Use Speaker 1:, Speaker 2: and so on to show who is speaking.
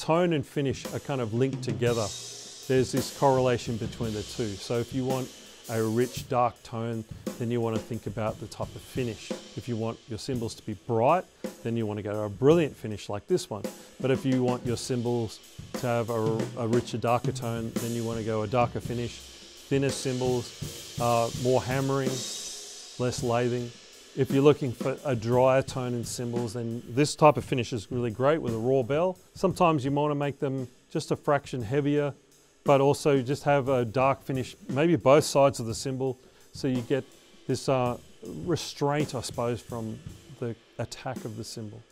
Speaker 1: tone and finish are kind of linked together. There's this correlation between the two. So if you want a rich dark tone, then you want to think about the type of finish. If you want your cymbals to be bright, then you want to go to a brilliant finish like this one. But if you want your cymbals to have a, a richer, darker tone, then you want to go a darker finish, thinner cymbals, uh, more hammering, less lathing. If you're looking for a drier tone in cymbals, then this type of finish is really great with a raw bell. Sometimes you want to make them just a fraction heavier but also just have a dark finish, maybe both sides of the cymbal, so you get this uh, restraint, I suppose, from the attack of the cymbal.